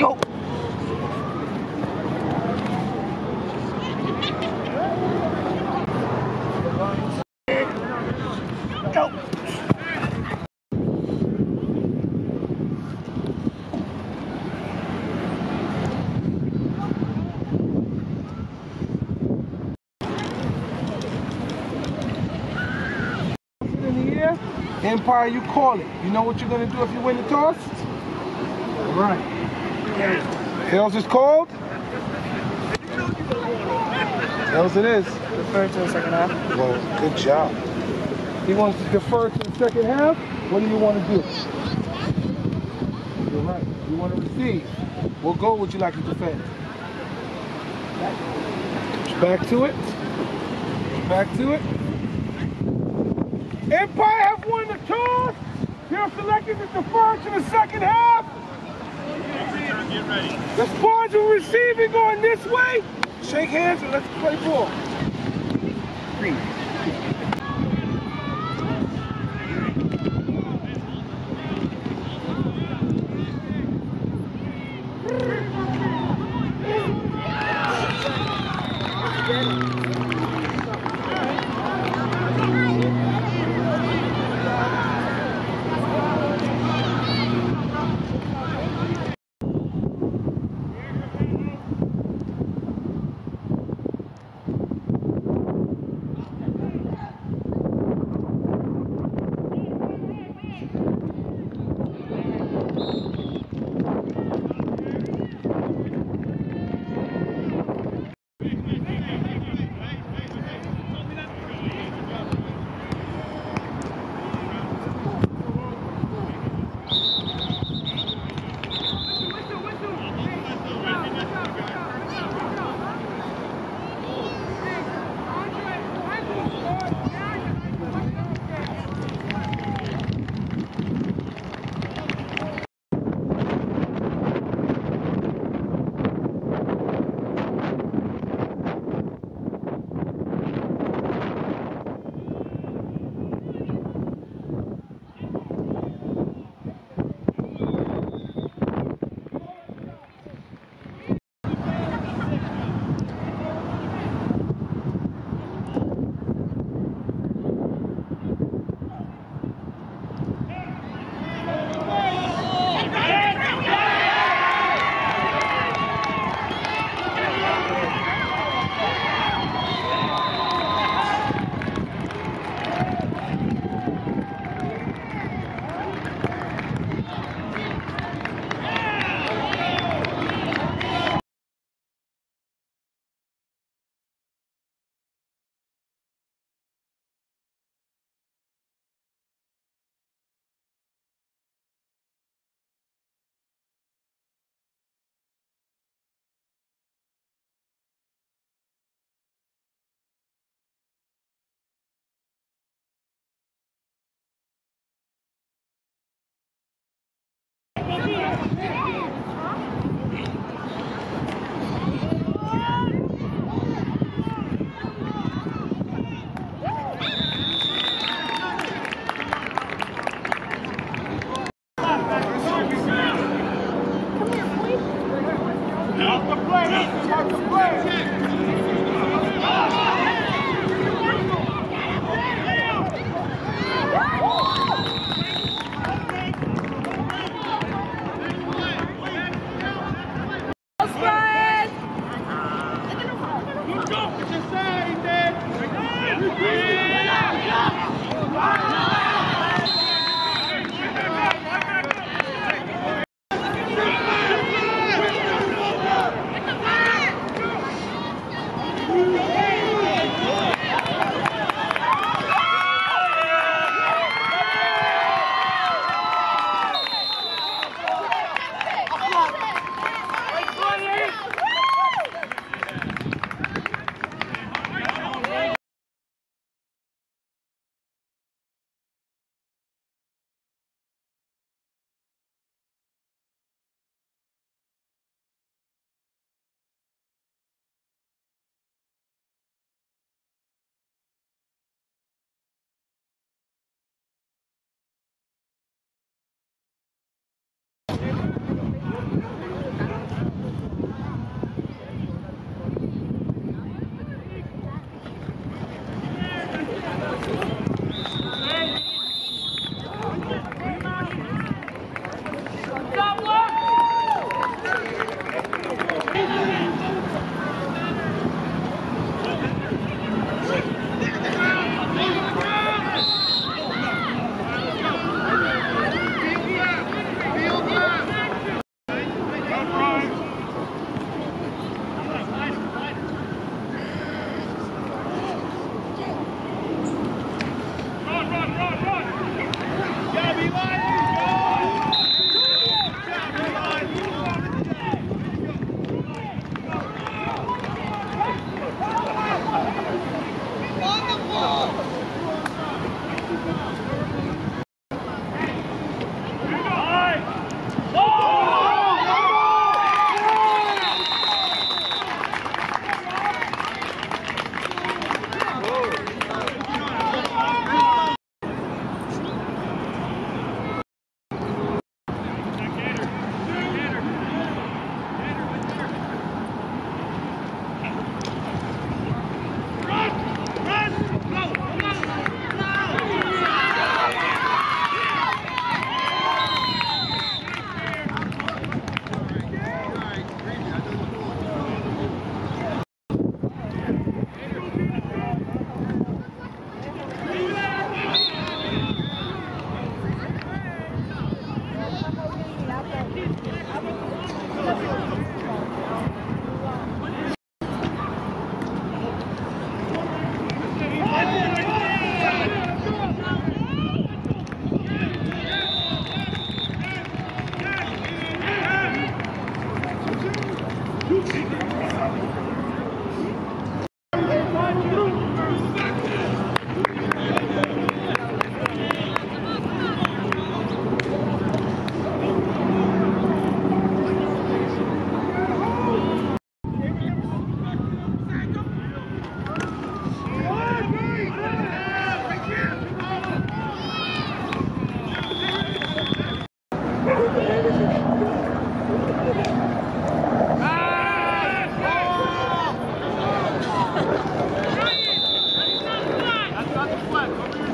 go. Go. in the air. Empire, you call it. You know what you're gonna do if you win the toss? All right. Tails is called. Tails it is. Defer to the second half. Well, good job. He wants to defer to the second half. What do you want to do? You're right. You want to receive. What goal would you like to defend? Back to it. Back to it. Empire have won the toss. You're selected to defer to the second half. The Spars are receiving on this way. Shake hands and let's play ball.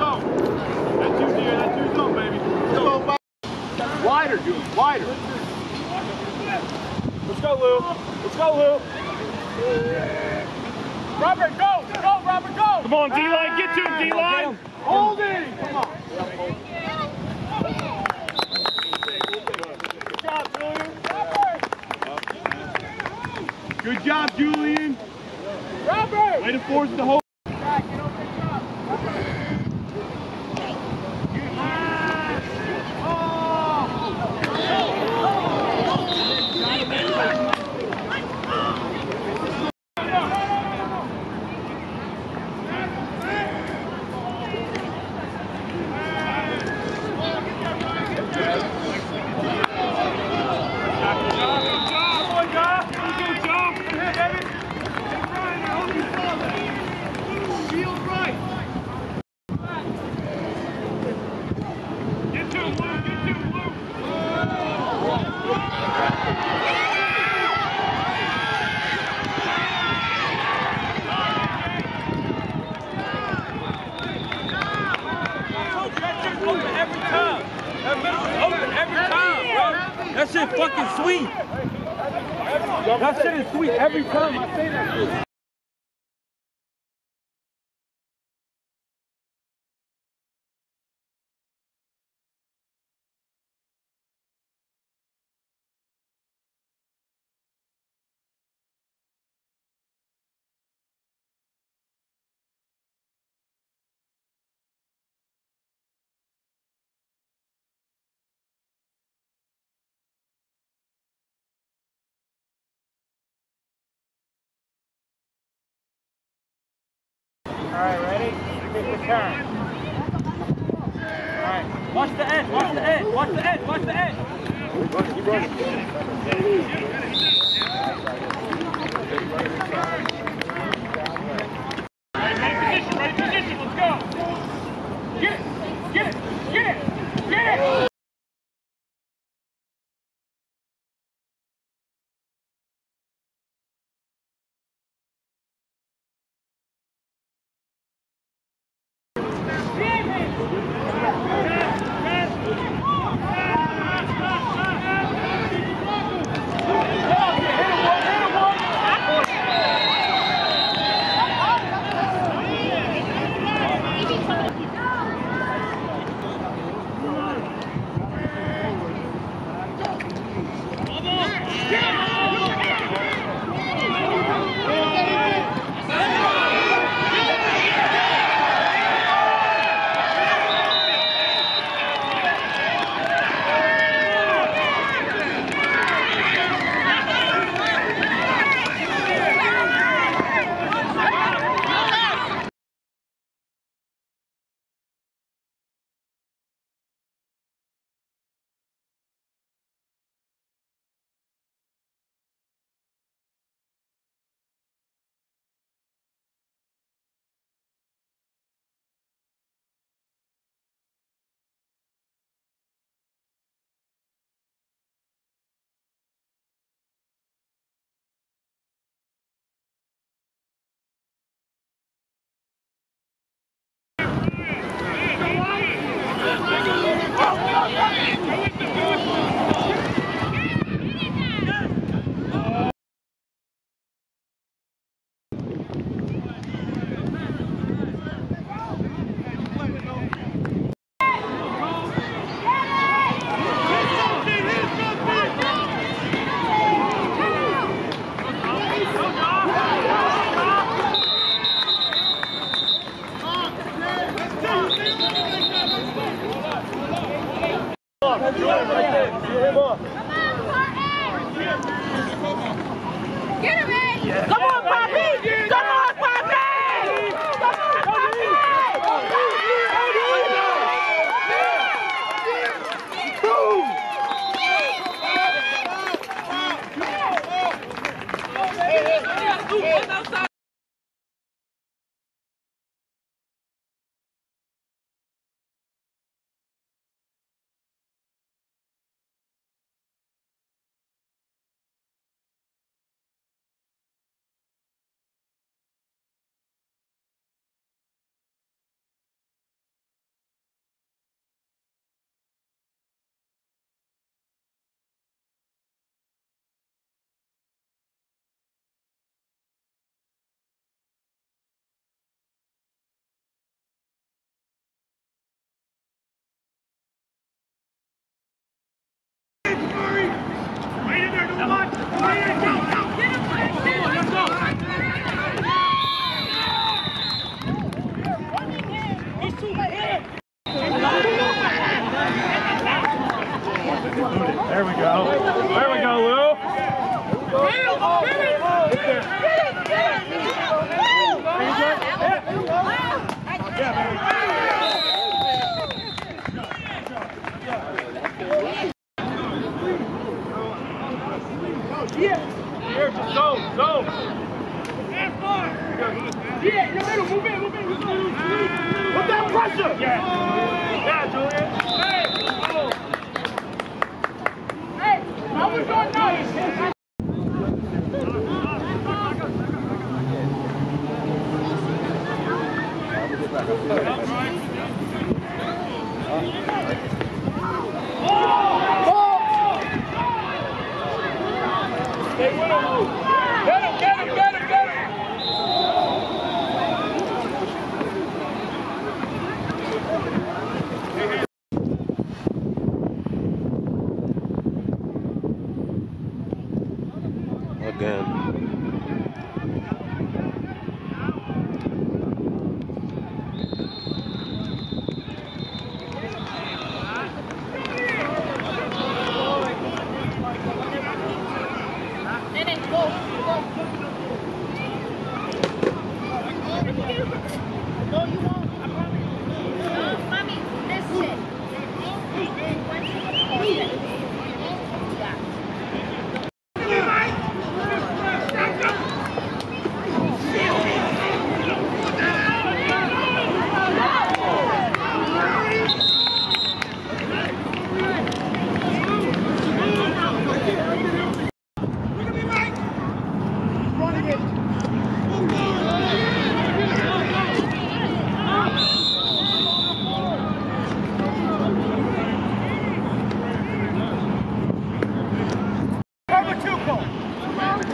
Zone. That's you, dear. That's your zone, baby. Go. Wider, Julian. Wider. Let's go, Lou. Let's go, Lou. Robert, go. Go, Robert, go. Come on, D-line. Get to him, D-line. Hold Holding. Come on. Good job, Julian. Good job, Julian. Robert. Way to force the hold. That shit fucking sweet. That shit is sweet every time I say that shit. All right, ready? Take the turn. All right. Watch the edge, watch the edge, watch the edge, watch the edge. Right,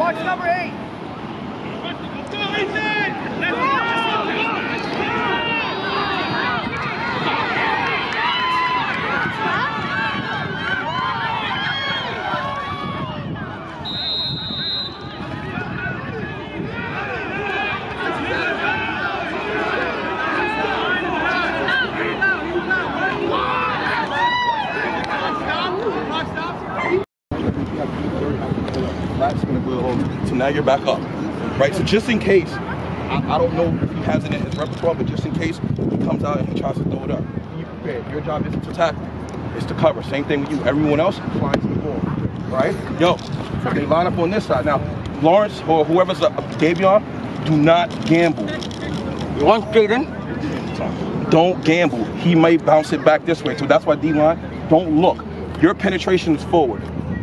Watch number eight. You're back up, right? So just in case, I, I don't know if he has it in his repertoire, but just in case he comes out and he tries to throw it up, you prepared. Your job isn't to tackle, it's to cover. Same thing with you. Everyone else to the ball, right? Yo, they line up on this side now. Lawrence or whoever's up, Davion, do not gamble. Once Jaden, don't gamble. He may bounce it back this way. So that's why D-line, don't look. Your penetration is forward.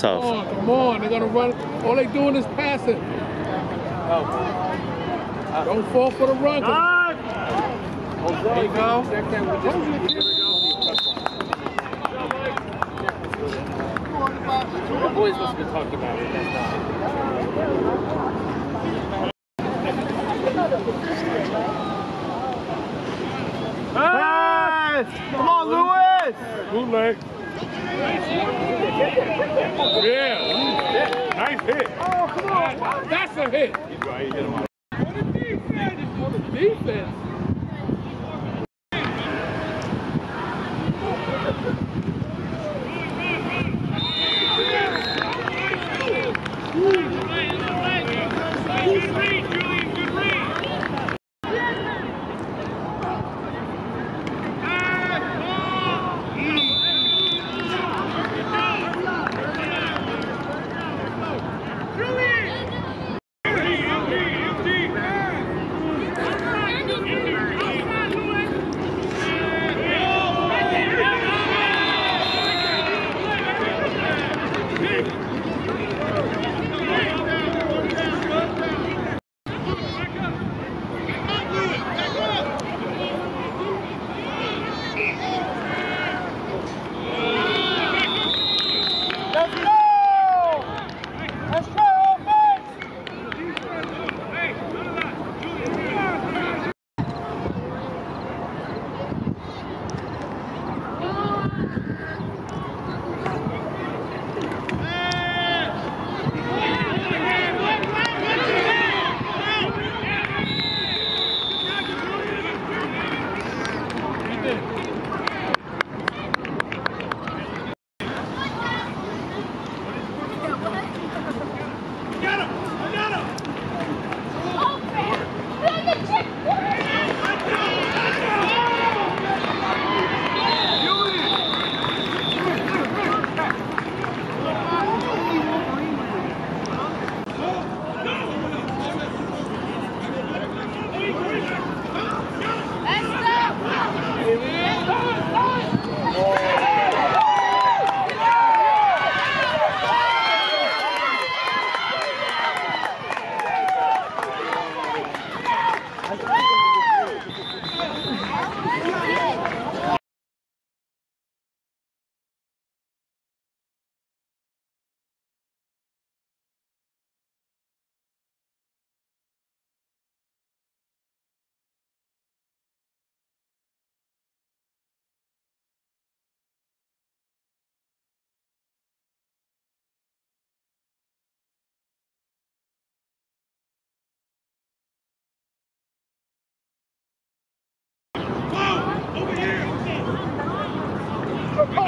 That's tough. Come on, come on. They're gonna run. All they doing is passing. Oh. Don't fall for the run. 'cause- There you go. The boys must have been talking about it. That's not. Come on, Lewis. Good leg. Yeah. Nice hit. Oh, come on. That's a hit. He's right.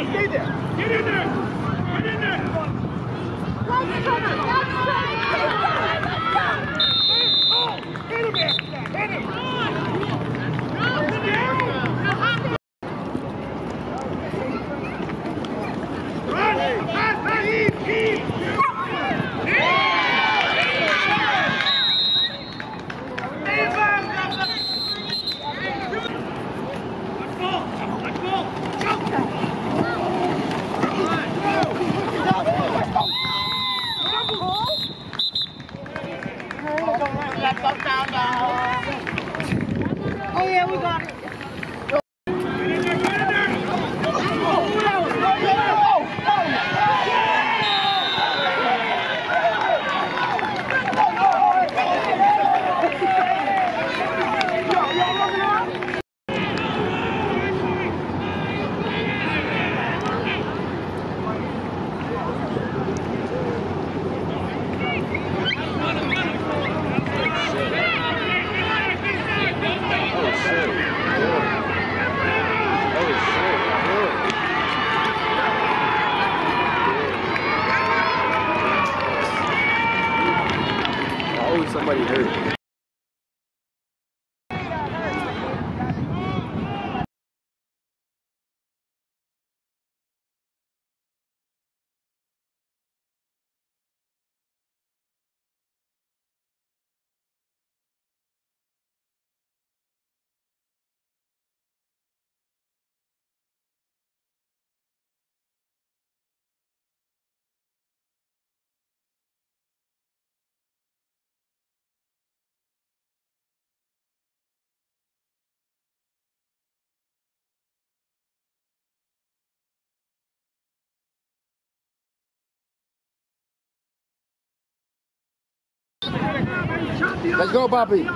He hit him. On the defense. On the defense. Let's go! Let's go, Bobby.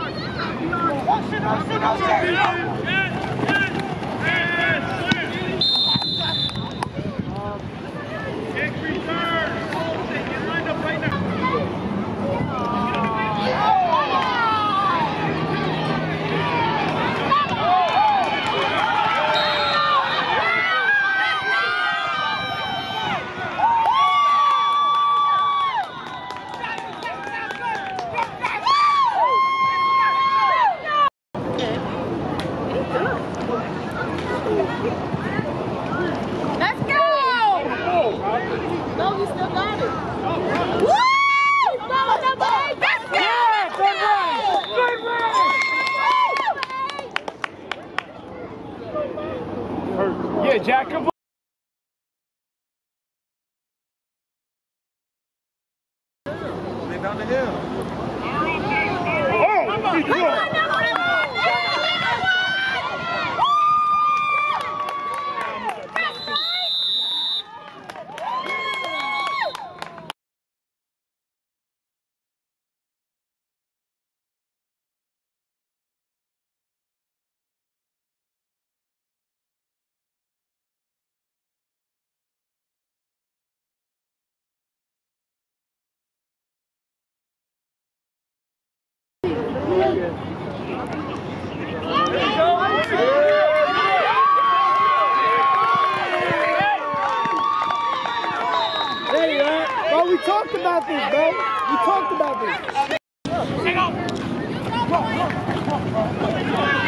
talked about this, bro. We talked about this.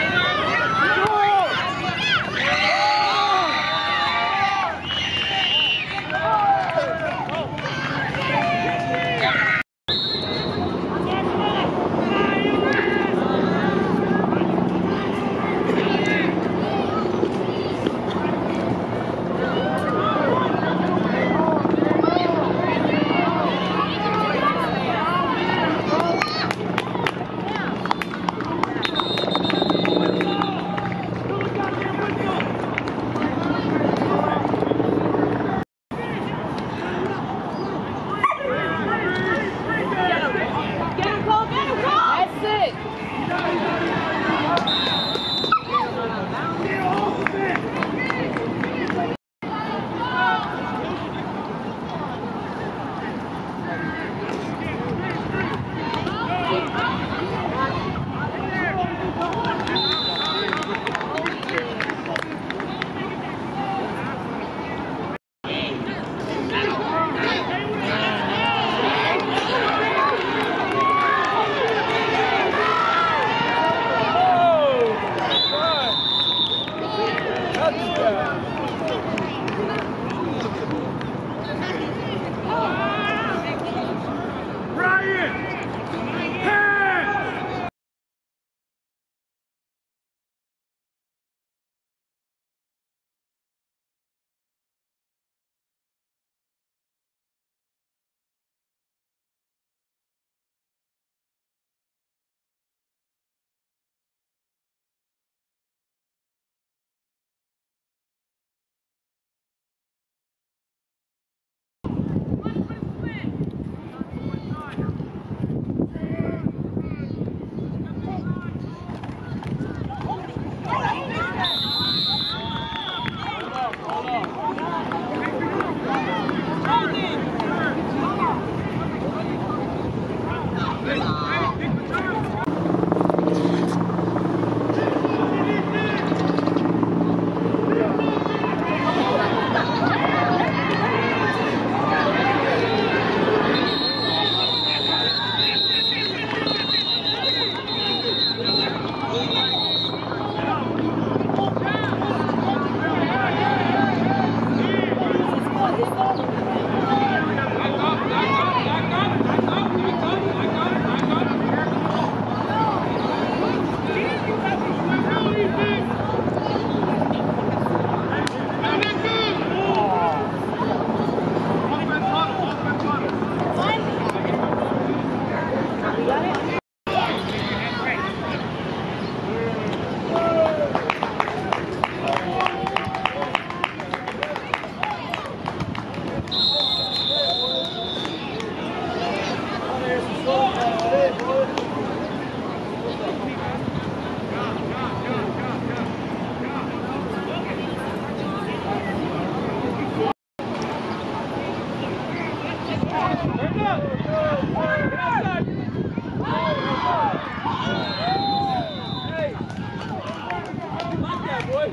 Right.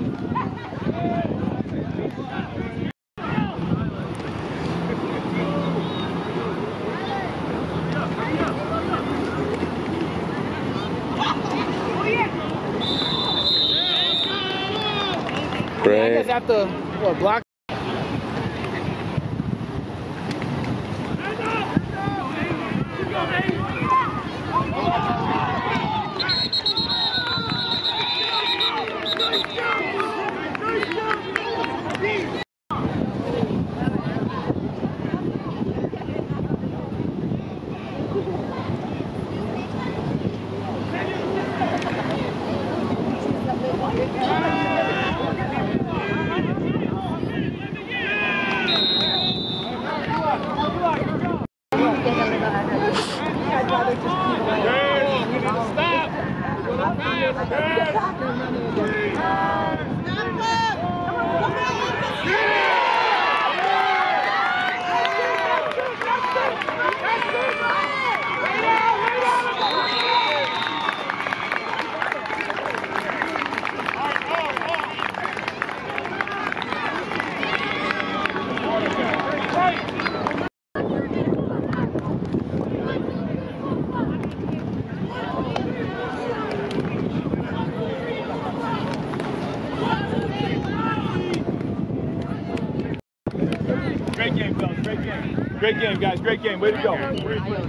You guys have to what, block Yes, game. Way to go.